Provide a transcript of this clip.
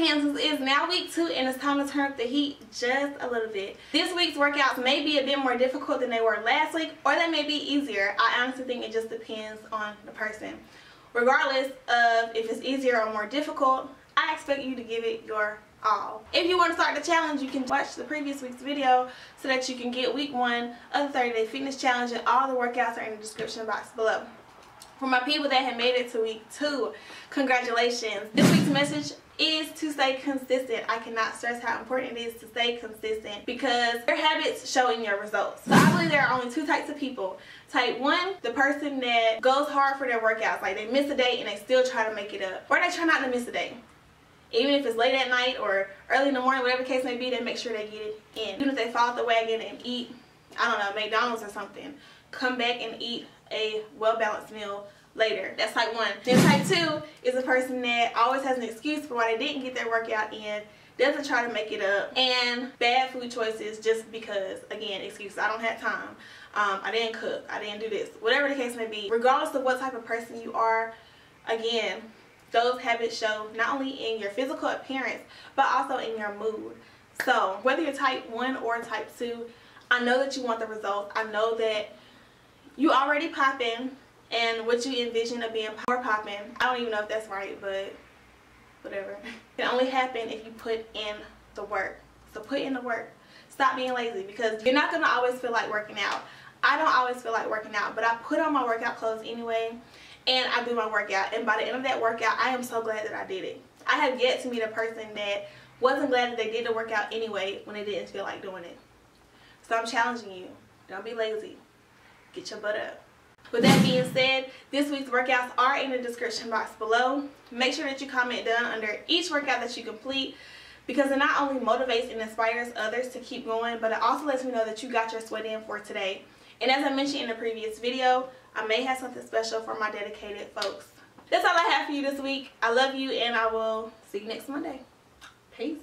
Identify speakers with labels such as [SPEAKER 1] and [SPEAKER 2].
[SPEAKER 1] hands is now week two and it's time to turn up the heat just a little bit. This week's workouts may be a bit more difficult than they were last week or they may be easier. I honestly think it just depends on the person. Regardless of if it's easier or more difficult, I expect you to give it your all. If you want to start the challenge, you can watch the previous week's video so that you can get week one of the 30 Day Fitness Challenge and all the workouts are in the description box below. For my people that have made it to week two, congratulations. This week's message is to stay consistent. I cannot stress how important it is to stay consistent because your habits show in your results. So I believe there are only two types of people. Type 1, the person that goes hard for their workouts. Like they miss a day and they still try to make it up. Or they try not to miss a day. Even if it's late at night or early in the morning, whatever the case may be, they make sure they get it in. Even if they fall off the wagon and eat, I don't know, McDonald's or something, come back and eat a well-balanced meal later. That's type 1. Then type 2 is a person that always has an excuse for why they didn't get their workout in, doesn't try to make it up, and bad food choices just because, again, excuses. I don't have time. Um, I didn't cook. I didn't do this. Whatever the case may be, regardless of what type of person you are, again, those habits show not only in your physical appearance, but also in your mood. So, whether you're type 1 or type 2, I know that you want the results. I know that you already pop in and what you envision of being power popping. I don't even know if that's right, but whatever. It only happen if you put in the work. So put in the work. Stop being lazy because you're not going to always feel like working out. I don't always feel like working out, but I put on my workout clothes anyway and I do my workout. And by the end of that workout, I am so glad that I did it. I have yet to meet a person that wasn't glad that they did the workout anyway when they didn't feel like doing it. So I'm challenging you. Don't be lazy. Get your butt up. With that being said, this week's workouts are in the description box below. Make sure that you comment done under each workout that you complete because it not only motivates and inspires others to keep going, but it also lets me know that you got your sweat in for today. And as I mentioned in the previous video, I may have something special for my dedicated folks. That's all I have for you this week. I love you and I will see you next Monday. Peace.